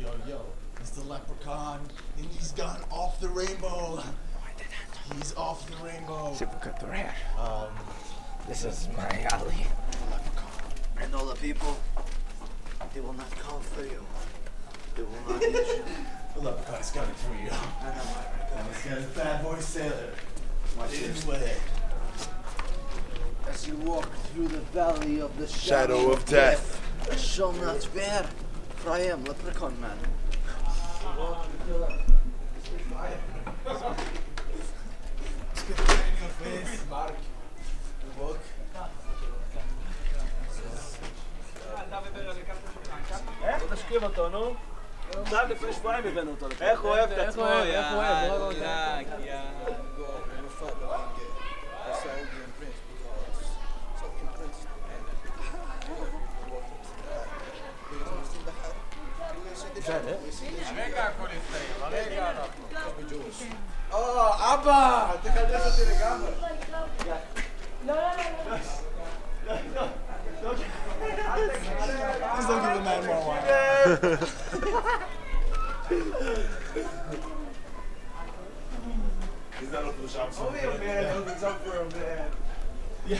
yo, yo. It's the leprechaun, and he's gone off the rainbow. He's off the rainbow. Super the hair. Um, This is my alley. And all the people, they will not come for you. They will not eat you. the leprechaun's coming for you. I know And he's got his bad boy sailor. Watch his way. As you walk through the valley of the Shadow shadow, of death. shall not fear, for I am Leprechaun Man. Spit right in your face. Mark. The book. לא תשכיב אותו, נו. עכשיו לפני שבועיים הבאנו אותו לפה. איך הוא אוהב את עצמו, איך הוא אוהב? בוא, בוא, או, אבא! תחדש אותי לגמרי. Just don't give the man more wine. He's not up for the shop. Only a man opens up for a man. Yeah,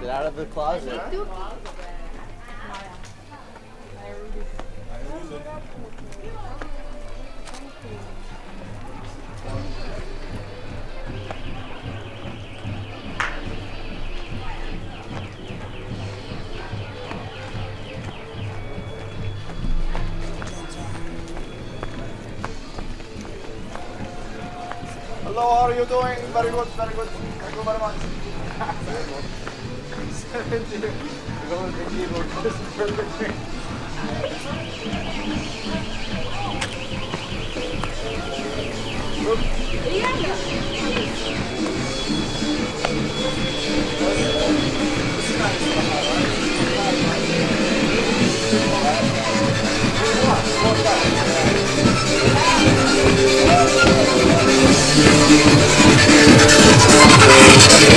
Get out of the closet. Hello, how are you doing? Very good, very good. Thank you very much. Thank Okay.